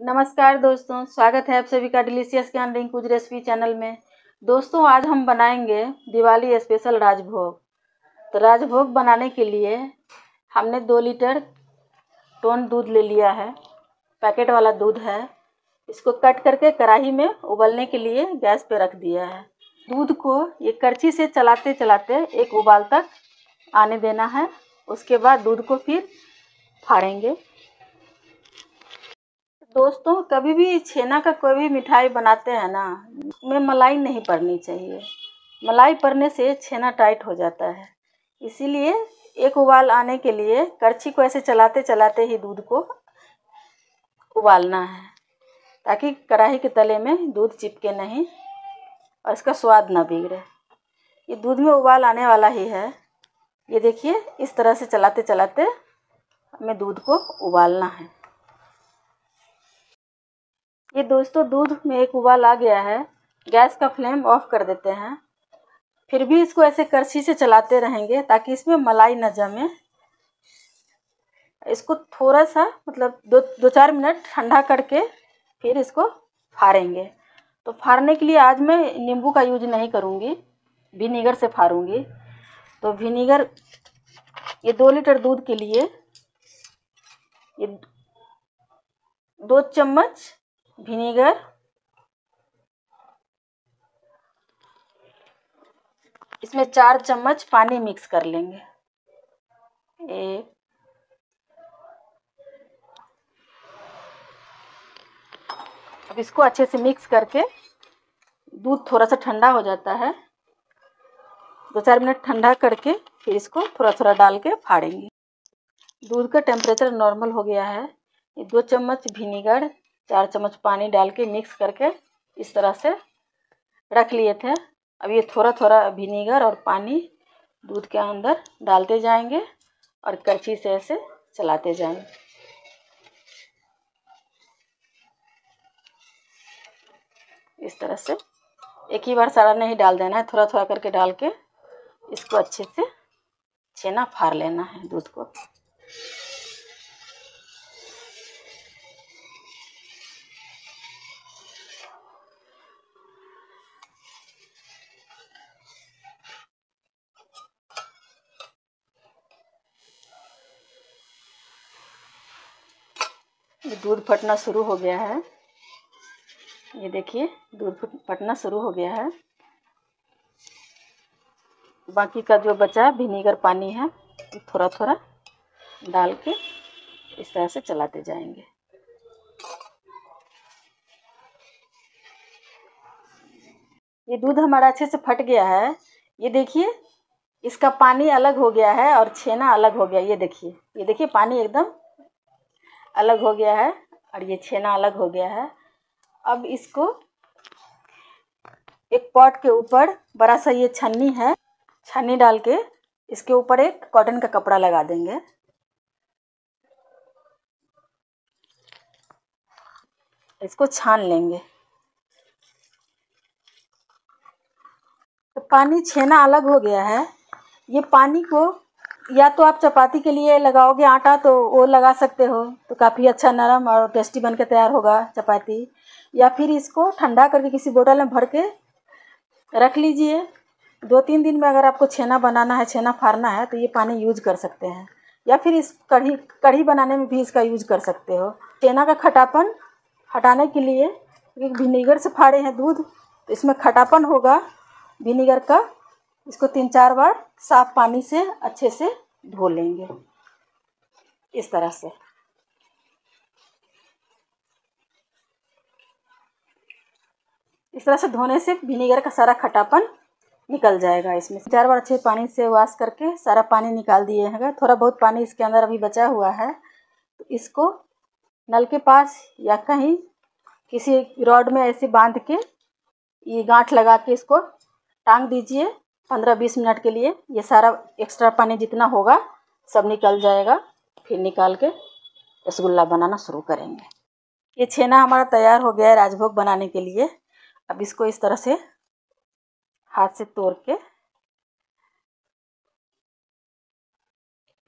नमस्कार दोस्तों, स्वागत है आप सभी का डिलीशियस ज्ञान रिंकूज रेसिपी चैनल में। दोस्तों, आज हम बनाएँगे दिवाली स्पेशल राजभोग। तो राजभोग बनाने के लिए हमने दो लीटर टोन दूध ले लिया है, पैकेट वाला दूध है। इसको कट करके कढ़ाई में उबलने के लिए गैस पे रख दिया है। दूध को ये करछी से चलाते चलाते एक उबाल तक आने देना है, उसके बाद दूध को फिर फाड़ेंगे। दोस्तों, कभी भी छेना का कोई भी मिठाई बनाते हैं ना में मलाई नहीं पड़नी चाहिए। मलाई पड़ने से छेना टाइट हो जाता है। इसीलिए एक उबाल आने के लिए करछी को ऐसे चलाते चलाते ही दूध को उबालना है, ताकि कढ़ाई के तले में दूध चिपके नहीं और इसका स्वाद ना बिगड़े। ये दूध में उबाल आने वाला ही है। ये देखिए, इस तरह से चलाते चलाते हमें दूध को उबालना है। ये दोस्तों दूध में एक उबाल आ गया है। गैस का फ्लेम ऑफ़ कर देते हैं। फिर भी इसको ऐसे करछी से चलाते रहेंगे ताकि इसमें मलाई न जमे। इसको थोड़ा सा मतलब दो दो चार मिनट ठंडा करके फिर इसको फाड़ेंगे तो फाड़ने के लिए आज मैं नींबू का यूज़ नहीं करूँगी। विनीगर से फाड़ूँगी तो विनीगर, ये दो लीटर दूध के लिए ये दो चम्मच विनेगर इसमें चार चम्मच पानी मिक्स कर लेंगे। एक, अब इसको अच्छे से मिक्स करके दूध थोड़ा सा ठंडा हो जाता है। दो चार मिनट ठंडा करके फिर इसको थोड़ा थोड़ा डाल के फाड़ेंगे। दूध का टेम्परेचर नॉर्मल हो गया है। दो चम्मच विनीगर चार चम्मच पानी डाल के मिक्स करके इस तरह से रख लिए थे। अब ये थोड़ा थोड़ा विनीगर और पानी दूध के अंदर डालते जाएँगे और करछी से ऐसे चलाते जाएँगे। इस तरह से एक ही बार सारा नहीं डाल देना है थोड़ा थोड़ा करके डाल के इसको अच्छे से छेना फाड़ लेना है दूध को। दूध फटना शुरू हो गया है। ये देखिए दूध फटना शुरू हो गया है। बाकी का जो बचा विनीगर पानी है थोड़ा थोड़ा डाल के इस तरह से चलाते जाएँगे। ये दूध हमारा अच्छे से फट गया है। ये देखिए, इसका पानी अलग हो गया है और छेना अलग हो गया। ये देखिए ये देखिए, पानी एकदम अलग हो गया है और ये छेना अलग हो गया है। अब इसको एक पॉट के ऊपर बड़ा सा ये छन्नी है, छन्नी डाल के इसके ऊपर एक कॉटन का कपड़ा लगा देंगे। इसको छान लेंगे। तो पानी छेना अलग हो गया है। ये पानी को या तो आप चपाती के लिए लगाओगे आटा तो वो लगा सकते हो। तो काफ़ी अच्छा नरम और टेस्टी बन के तैयार होगा चपाती। या फिर इसको ठंडा करके किसी बोतल में भर के रख लीजिए। दो तीन दिन में अगर आपको छेना बनाना है, छेना फाड़ना है तो ये पानी यूज़ कर सकते हैं। या फिर इस कढ़ी कढ़ी बनाने में भी इसका यूज़ कर सकते हो। छेना का खटापन हटाने के लिए विनीगर से फाड़े हैं दूध तो इसमें खटापन होगा। विनीगर का इसको तीन चार बार साफ़ पानी से अच्छे से धो लेंगे। इस तरह से। इस तरह से धोने से विनीगर का सारा खटापन निकल जाएगा इसमें। चार बार अच्छे पानी से वॉश करके सारा पानी निकाल दिए हैं। थोड़ा बहुत पानी इसके अंदर अभी बचा हुआ है। तो इसको नल के पास या कहीं किसी रॉड में ऐसे बाँध के ये गांठ लगा के इसको टांग दीजिए। पंद्रह बीस मिनट के लिए ये सारा एक्स्ट्रा पानी जितना होगा सब निकल जाएगा। फिर निकाल के रसगुल्ला बनाना शुरू करेंगे। ये छेना हमारा तैयार हो गया है राजभोग बनाने के लिए। अब इसको इस तरह से हाथ से तोड़ के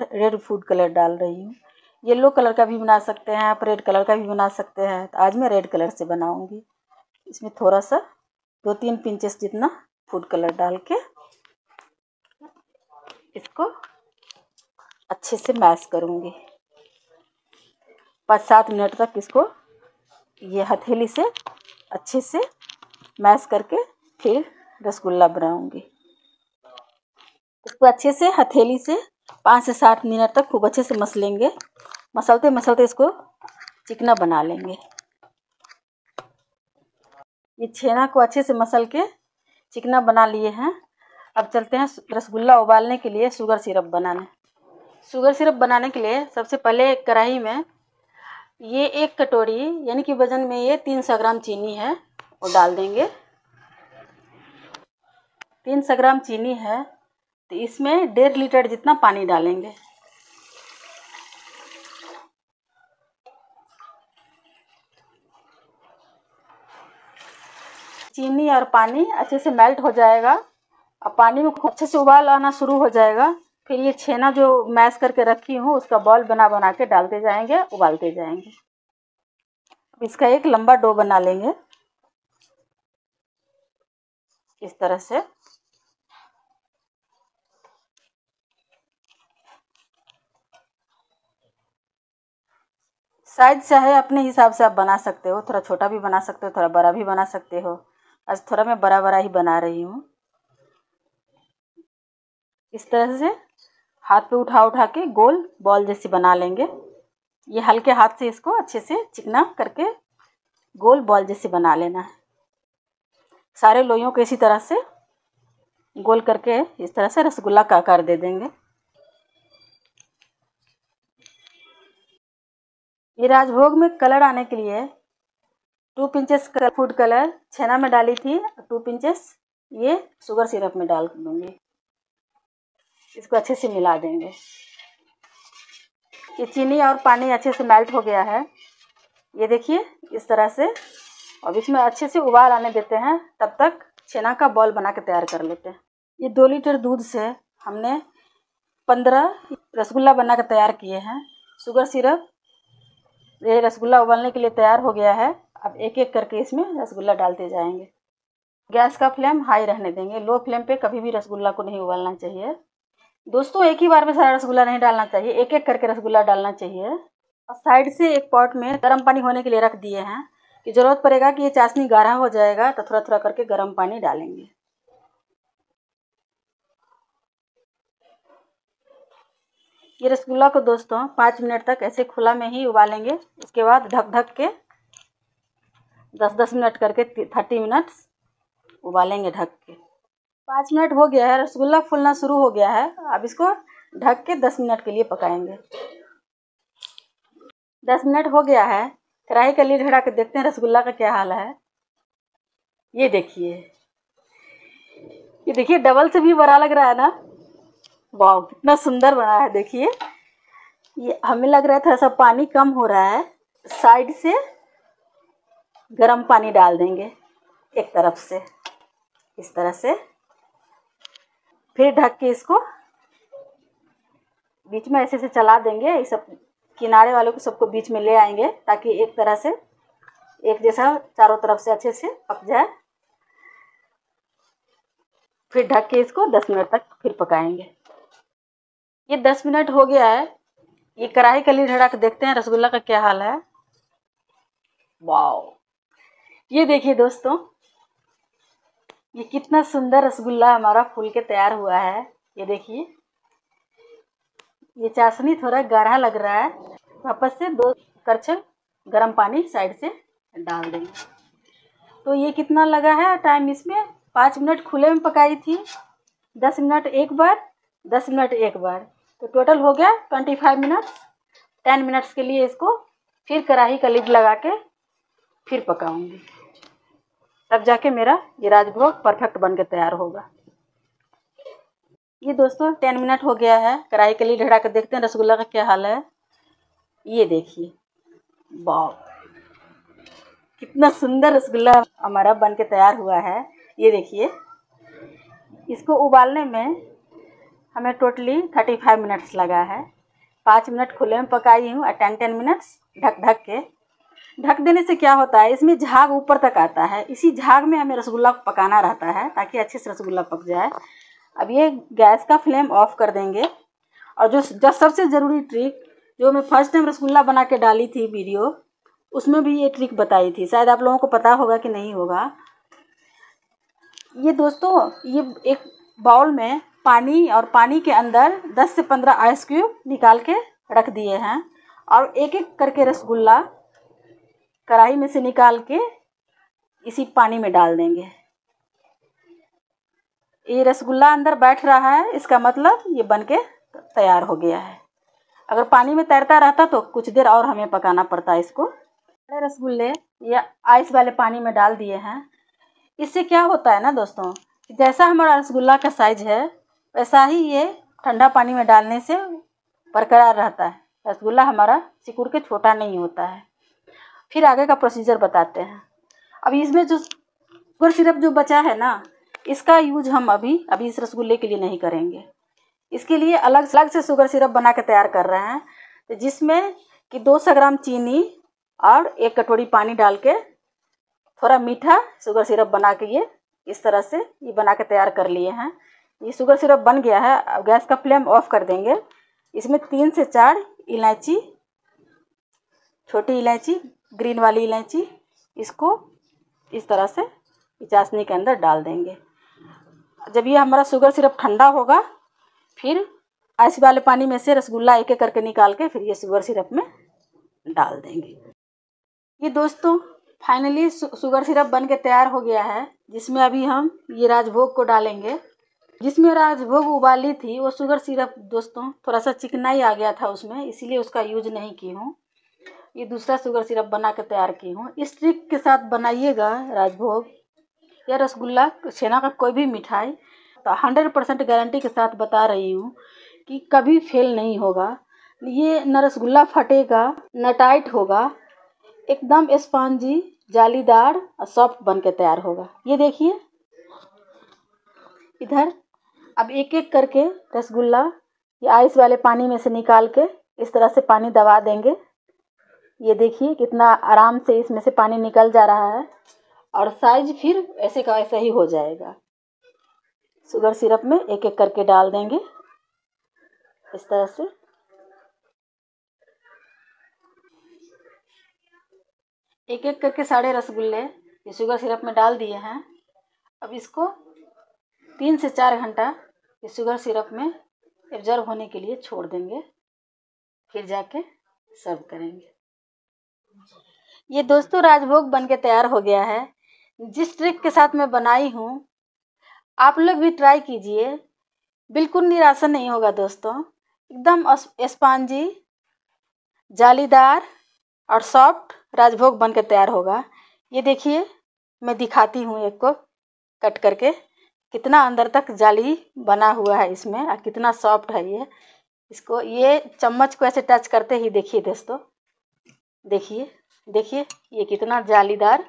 रेड फ़ूड कलर डाल रही हूँ। येलो कलर का भी बना सकते हैं आप रेड कलर का भी बना सकते हैं। तो आज मैं रेड कलर से बनाऊँगी। इसमें थोड़ा सा दो तीन पिंचेस जितना फ़ूड कलर डाल के इसको अच्छे से मैश करूँगी। पाँच सात मिनट तक इसको ये हथेली से अच्छे से मैश करके फिर रसगुल्ला बनाऊँगी। इसको अच्छे से हथेली से पाँच से सात मिनट तक खूब अच्छे से मसलेंगे मसलते मसलते इसको चिकना बना लेंगे। ये छेना को अच्छे से मसल के चिकना बना लिए हैं। अब चलते हैं रसगुल्ला उबालने के लिए शुगर सिरप बनाने। शुगर सिरप बनाने के लिए सबसे पहले एक कढ़ाई में ये एक कटोरी, यानी कि वज़न में ये तीन सौ ग्राम चीनी है, वो डाल देंगे। तीन सौ ग्राम चीनी है तो इसमें डेढ़ लीटर जितना पानी डालेंगे। चीनी और पानी अच्छे से मेल्ट हो जाएगा। और पानी में अच्छे से उबाल आना शुरू हो जाएगा। फिर ये छेना जो मैश करके रखी हूँ, उसका बॉल बना बना के डालते जाएँगे, उबालते जाएँगे। अब इसका एक लंबा डो बना लेंगे। इस तरह से। साइज़ चाहे अपने हिसाब से आप बना सकते हो, थोड़ा छोटा भी बना सकते हो, थोड़ा बड़ा भी बना सकते हो। आज थोड़ा मैं बड़ा बड़ा ही बना रही हूँ। इस तरह से हाथ पे उठा उठा के गोल बॉल जैसी बना लेंगे। ये हल्के हाथ से इसको अच्छे से चिकना करके गोल बॉल जैसे बना लेना है। सारे लोइयों को इसी तरह से गोल करके इस तरह से रसगुल्ला का आकार दे देंगे। ये राजभोग में कलर आने के लिए टू पिंचेस फ़ूड कलर, छेना में डाली थी, टू पिंचेस ये शुगर सिरप में डाल दूँगी। इसको अच्छे से मिला देंगे। ये चीनी और पानी अच्छे से मेल्ट हो गया है। ये देखिए, इस तरह से। अब इसमें अच्छे से उबाल आने देते हैं। तब तक छेना का बॉल बना के तैयार कर लेते हैं। ये दो लीटर दूध से हमने पंद्रह रसगुल्ला बना के तैयार किए हैं। शुगर सिरप, ये रसगुल्ला उबालने के लिए तैयार हो गया है। अब एक एक करके इसमें रसगुल्ला डालते जाएँगे। गैस का फ्लेम हाई रहने देंगे। लो फ्लेम पे कभी भी रसगुल्ला को नहीं उबालना चाहिए। दोस्तों, एक ही बार में सारा रसगुल्ला नहीं डालना चाहिए। एक एक करके रसगुल्ला डालना चाहिए। और साइड से एक पॉट में गर्म पानी होने के लिए रख दिए हैं कि ज़रूरत पड़ेगा कि ये चाशनी गाढ़ा हो जाएगा तो थोड़ा थोड़ा करके गर्म पानी डालेंगे। ये रसगुल्ला को दोस्तों पाँच मिनट तक ऐसे खुला में ही उबालेंगे। उसके बाद ढक ढक के दस दस मिनट करके थर्टी मिनट्स उबालेंगे ढक के। पाँच मिनट हो गया है, रसगुल्ला फूलना शुरू हो गया है। अब इसको ढक के दस मिनट के लिए पकाएँगे। दस मिनट हो गया है। कढ़ाई का लीड हटा के देखते हैं रसगुल्ला का क्या हाल है। ये देखिए। ये देखिए, डबल से भी बड़ा लग रहा है ना? वाह कितना सुंदर बना है, देखिए। ये हमें लग रहा है थोड़ा सा पानी कम हो रहा है। साइड से गर्म पानी डाल देंगे, एक तरफ़ से। इस तरह से। फिर ढक के इसको बीच में ऐसे से चला देंगे, ये सब किनारे वालों को सबको बीच में ले आएँगे ताकि एक तरह से, एक जैसा चारों तरफ़ से अच्छे से पक जाए। फिर ढक के इसको दस मिनट तक फिर पकाएँगे। ये दस मिनट हो गया है। ये कढ़ाई का लीड हटा के देखते हैं, रसगुल्ला का क्या हाल है? वाओ। ये देखिए दोस्तों ये कितना सुंदर रसगुल्ला हमारा फूल के तैयार हुआ है। ये देखिए। ये चाशनी थोड़ा गाढ़ा लग रहा है। वापस से दो करछल गर्म पानी साइड से डाल देंगे। तो ये कितना लगा है टाइम इसमें? पाँच मिनट खुले में पकाई थी। दस मिनट एक बार, दस मिनट एक बार। तो टोटल हो गया twenty five minutes. Ten minutes के लिए इसको फिर कढ़ाई का लिड लगा के फिर पकाऊँगी। तब जाके मेरा ये राजभोग परफेक्ट बन के तैयार होगा। ये दोस्तों टेन मिनट हो गया है। कढ़ाई के लिए ढड़ा कर देखते हैं रसगुल्ला का क्या हाल है। ये देखिए। वाह कितना सुंदर रसगुल्ला हमारा बन के तैयार हुआ है। ये देखिए। इसको उबालने में हमें टोटली थर्टी फाइव मिनट्स लगा है। पाँच मिनट खुले में पकाई हूँ और टेन टेन मिनट्स ढक ढक के ढक देने से क्या होता है? इसमें झाग ऊपर तक आता है। इसी झाग में हमें रसगुल्ला पकाना रहता है ताकि अच्छे से रसगुल्ला पक जाए। अब ये गैस का फ्लेम ऑफ़ कर देंगे। और जो जो सबसे ज़रूरी ट्रिक, जो मैं फ़र्स्ट टाइम रसगुल्ला बना के डाली थी वीडियो, उसमें भी ये ट्रिक बताई थी। शायद आप लोगों को पता होगा कि नहीं होगा। ये दोस्तों, ये एक बाउल में पानी और पानी के अंदर 10 से 15 आइस क्यूब निकाल के रख दिए हैं। और एक एक करके रसगुल्ला कढ़ाई में से निकाल के इसी पानी में डाल देंगे। ये रसगुल्ला अंदर बैठ रहा है, इसका मतलब ये बन के तैयार हो गया है। अगर पानी में तैरता रहता तो कुछ देर और हमें पकाना पड़ता है इसको रसगुल्ले या आइस वाले पानी में डाल दिए हैं। इससे क्या होता है ना दोस्तों जैसा हमारा रसगुल्ला का साइज़ है, वैसा ही ये ठंडा पानी में डालने से बरकरार रहता है। रसगुल्ला हमारा सिकुड़ के छोटा नहीं होता है। फिर आगे का प्रोसीजर बताते हैं। अब इसमें जो शुगर सिरप जो बचा है ना, इसका यूज़ हम अभी अभी इस रसगुल्ले के लिए नहीं करेंगे। इसके लिए अलग अलग से शुगर सिरप बना के तैयार कर रहे हैं तो जिसमें कि दो सौ ग्राम चीनी और एक कटोरी पानी डाल के थोड़ा मीठा शुगर सिरप बना के ये, इस तरह से ये बना के तैयार कर लिए हैं। ये शुगर सिरप बन गया है, अब गैस का फ्लेम ऑफ़ कर देंगे। इसमें तीन से चार इलायची, छोटी इलायची ग्रीन वाली इलायची, इसको इस तरह से चाशनी के अंदर डाल देंगे। जब ये हमारा शुगर सिरप ठंडा होगा, फिर आइस वाले पानी में से रसगुल्ला एक एक करके निकाल के फिर ये शुगर सिरप में डाल देंगे। ये दोस्तों, फाइनली शुगर सिरप बन के तैयार हो गया है, जिसमें अभी हम ये राजभोग को डालेंगे। जिसमें राजभोग उबाली थी, वो शुगर सिरप दोस्तों, थोड़ा सा चिकनाई आ गया था उसमें, इसीलिए उसका यूज़ नहीं की हूँ। ये दूसरा शुगर सिरप बना के तैयार की हूँ। इस ट्रिक के साथ बनाइएगा राजभोग या रसगुल्ला, छेना का कोई भी मिठाई। तो हंड्रेड परसेंट गारंटी के साथ बता रही हूँ कि कभी फेल नहीं होगा। ये न रसगुल्ला फटेगा, न टाइट होगा। एकदम स्पॉन्जी जालीदार और सॉफ्ट बन के तैयार होगा। ये देखिए। इधर अब एक एक करके रसगुल्ला या आइस वाले पानी में से निकाल के इस तरह से पानी दबा देंगे। ये देखिए कितना आराम से इसमें से पानी निकल जा रहा है और साइज़ फिर ऐसे का ऐसा ही हो जाएगा। शुगर सिरप में एक एक करके डाल देंगे। इस तरह से। एक एक करके सारे रसगुल्ले ये शुगर सिरप में डाल दिए हैं। अब इसको तीन से चार घंटा ये शुगर सिरप में एब्जॉर्व होने के लिए छोड़ देंगे। फिर जाके सर्व करेंगे। ये दोस्तों राजभोग बन के तैयार हो गया है। जिस ट्रिक के साथ मैं बनाई हूँ, आप लोग भी ट्राई कीजिए। बिल्कुल निराशा नहीं होगा दोस्तों। एकदम स्पॉन्जी जालीदार और सॉफ्ट राजभोग बन के तैयार होगा। ये देखिए, मैं दिखाती हूँ एक को कट करके। कितना अंदर तक जाली बना हुआ है इसमें और कितना सॉफ्ट है ये। इसको, ये चम्मच को ऐसे टच करते ही देखिए दोस्तों। देखिए। देखिए, ये कितना जालीदार,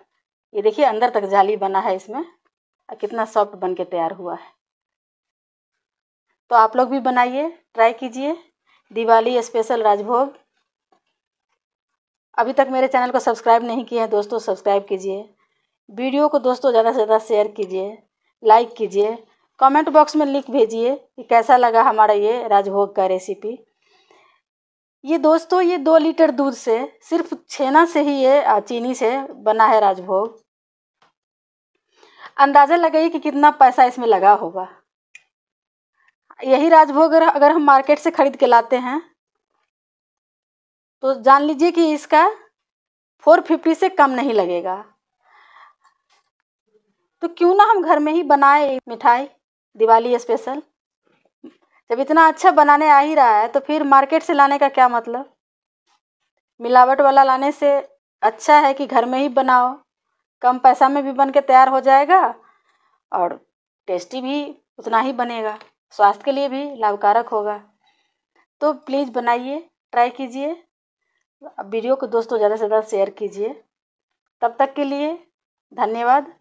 ये देखिए अंदर तक जाली बना है इसमें, और कितना सॉफ्ट बन के तैयार हुआ है। तो आप लोग भी बनाइए, ट्राई कीजिए, दिवाली स्पेशल राजभोग। अभी तक मेरे चैनल को सब्सक्राइब नहीं किए हैं, दोस्तों, सब्सक्राइब कीजिए, वीडियो को दोस्तों ज़्यादा से ज़्यादा शेयर कीजिए, लाइक कीजिए, कमेंट बॉक्स में लिख भेजिए कि कैसा लगा हमारा ये राजभोग का रेसिपी। ये दोस्तों, ये दो लीटर दूध से सिर्फ़ छेना से ही ये चीनी से बना है राजभोग। अंदाज़ा लगाइए कि कितना पैसा इसमें लगा होगा। यही राजभोग अगर हम मार्केट से ख़रीद के लाते हैं तो जान लीजिए कि इसका फोर फिफ्टी से कम नहीं लगेगा। तो क्यों ना हम घर में ही बनाए मिठाई, दिवाली स्पेशल। जब इतना अच्छा बनाने आ ही रहा है तो फिर मार्केट से लाने का क्या मतलब? मिलावट वाला लाने से अच्छा है कि घर में ही बनाओ। कम पैसा में भी बन के तैयार हो जाएगा और टेस्टी भी उतना ही बनेगा। स्वास्थ्य के लिए भी लाभकारक होगा। तो प्लीज़ बनाइए, ट्राई कीजिए। वीडियो को दोस्तों ज़्यादा से ज़्यादा शेयर कीजिए। तब तक के लिए धन्यवाद।